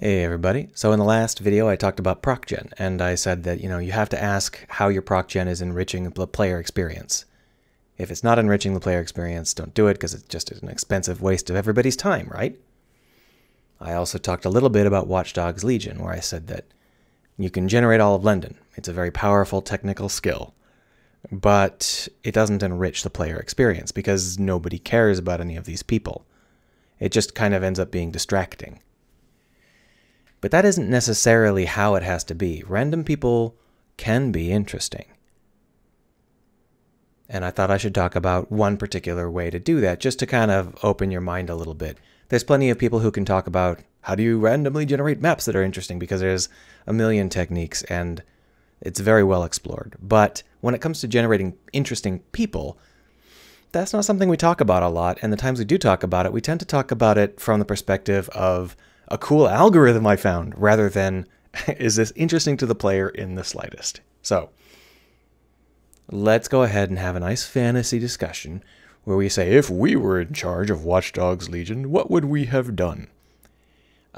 Hey everybody. So in the last video I talked about procgen and I said that, you know, you have to ask how your procgen is enriching the player experience. If it's not enriching the player experience, don't do it because it's just an expensive waste of everybody's time, right? I also talked a little bit about Watch Dogs Legion where I said that you can generate all of London. It's a very powerful technical skill, but it doesn't enrich the player experience because nobody cares about any of these people. It just kind of ends up being distracting. But that isn't necessarily how it has to be. Random people can be interesting. And I thought I should talk about one particular way to do that, just to kind of open your mind a little bit. There's plenty of people who can talk about how do you randomly generate maps that are interesting because there's a million techniques and it's very well explored. But when it comes to generating interesting people, that's not something we talk about a lot. And the times we do talk about it, we tend to talk about it from the perspective of a cool algorithm I found rather than is this interesting to the player in the slightest. So let's go ahead and have a nice fantasy discussion where we say, if we were in charge of Watch Dogs Legion, what would we have done?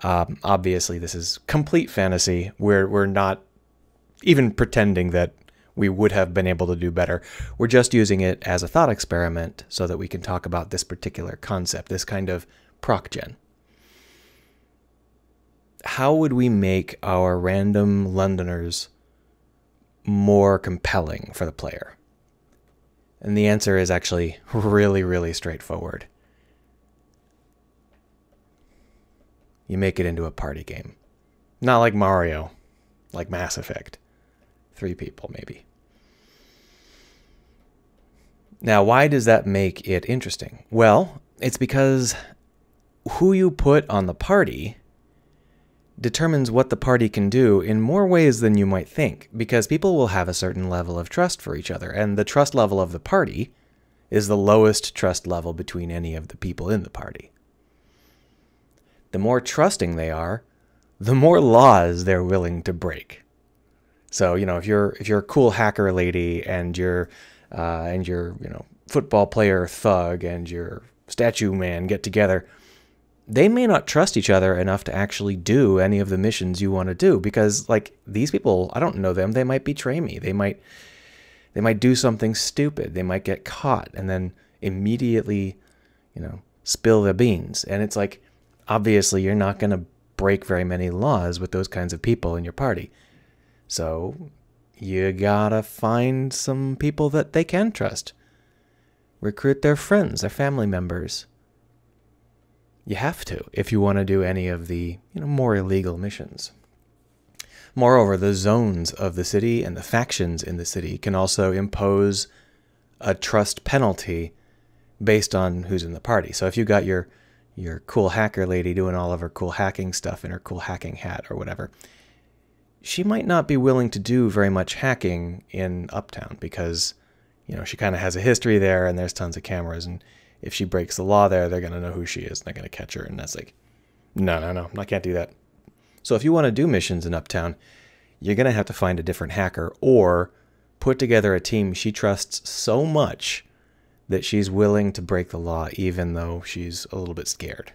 Um, obviously, this is complete fantasy. We're, we're not even pretending that we would have been able to do better. We're just using it as a thought experiment so that we can talk about this particular concept, this kind of procgen how would we make our random Londoners more compelling for the player? And the answer is actually really, really straightforward. You make it into a party game. Not like Mario, like Mass Effect. Three people, maybe. Now, why does that make it interesting? Well, it's because who you put on the party determines what the party can do in more ways than you might think, because people will have a certain level of trust for each other, and the trust level of the party is the lowest trust level between any of the people in the party. The more trusting they are, the more laws they're willing to break. So, you know, if you're if you're a cool hacker lady and you're uh, and your you know football player thug and your statue man get together, they may not trust each other enough to actually do any of the missions you want to do because like these people i don't know them they might betray me they might they might do something stupid they might get caught and then immediately you know spill the beans. And it's like obviously you're not going to break very many laws with those kinds of people in your party. So you gotta find some people that they can trust. Recruit their friends their family members you have to if you want to do any of the you know, more illegal missions. Moreover, the zones of the city and the factions in the city can also impose a trust penalty based on who's in the party. So if you got your your cool hacker lady doing all of her cool hacking stuff in her cool hacking hat or whatever, she might not be willing to do very much hacking in Uptown because you know she kind of has a history there and there's tons of cameras and if she breaks the law there, they're going to know who she is and they're going to catch her. And that's like, no, no, no, I can't do that. So if you want to do missions in Uptown, you're going to have to find a different hacker or put together a team she trusts so much that she's willing to break the law even though she's a little bit scared.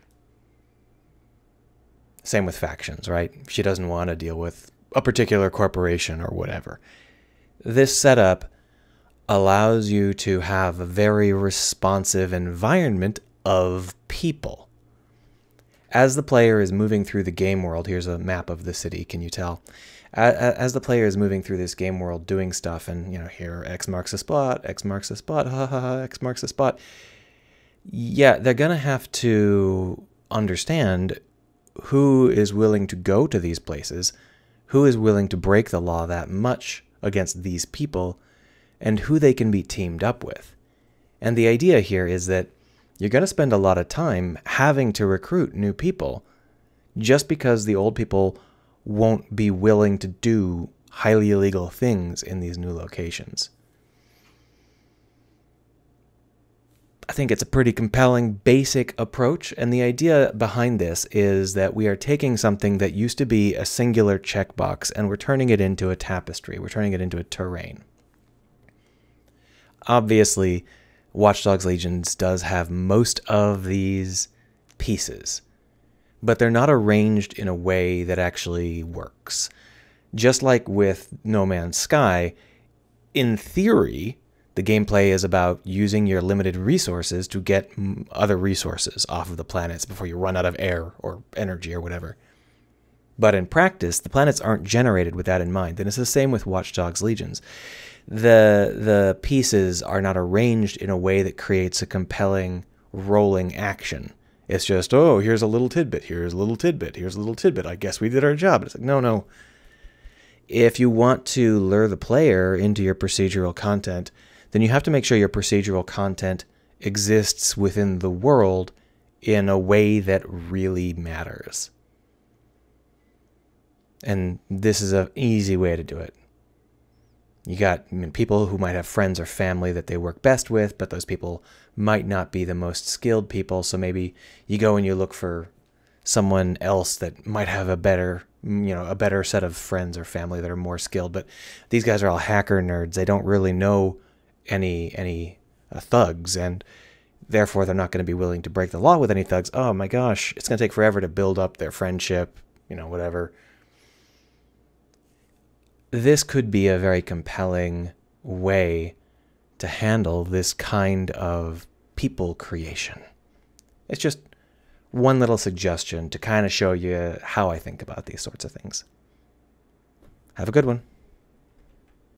Same with factions, right? She doesn't want to deal with a particular corporation or whatever. This setup allows you to have a very responsive environment of people. As the player is moving through the game world, here's a map of the city, can you tell? As the player is moving through this game world doing stuff, and you know, here X marks a spot, X marks a spot, ha ha ha, X marks a spot. Yeah, they're gonna have to understand who is willing to go to these places, who is willing to break the law that much against these people, and who they can be teamed up with. And the idea here is that you're going to spend a lot of time having to recruit new people just because the old people won't be willing to do highly illegal things in these new locations. I think it's a pretty compelling basic approach, and the idea behind this is that we are taking something that used to be a singular checkbox and we're turning it into a tapestry, we're turning it into a terrain obviously, Watch Dogs Legions does have most of these pieces. but they're not arranged in a way that actually works. Just like with No Man's Sky, in theory, the gameplay is about using your limited resources to get other resources off of the planets before you run out of air or energy or whatever. But in practice, the planets aren't generated with that in mind. And it's the same with Watch Dogs Legions. The the pieces are not arranged in a way that creates a compelling rolling action. It's just, oh, here's a little tidbit, here's a little tidbit, here's a little tidbit. I guess we did our job. It's like, no, no. If you want to lure the player into your procedural content, then you have to make sure your procedural content exists within the world in a way that really matters. And this is an easy way to do it. You got I mean, people who might have friends or family that they work best with, but those people might not be the most skilled people. So maybe you go and you look for someone else that might have a better, you know, a better set of friends or family that are more skilled. But these guys are all hacker nerds. They don't really know any any uh, thugs, and therefore they're not going to be willing to break the law with any thugs. Oh my gosh, it's going to take forever to build up their friendship. You know, whatever this could be a very compelling way to handle this kind of people creation. It's just one little suggestion to kind of show you how I think about these sorts of things. Have a good one.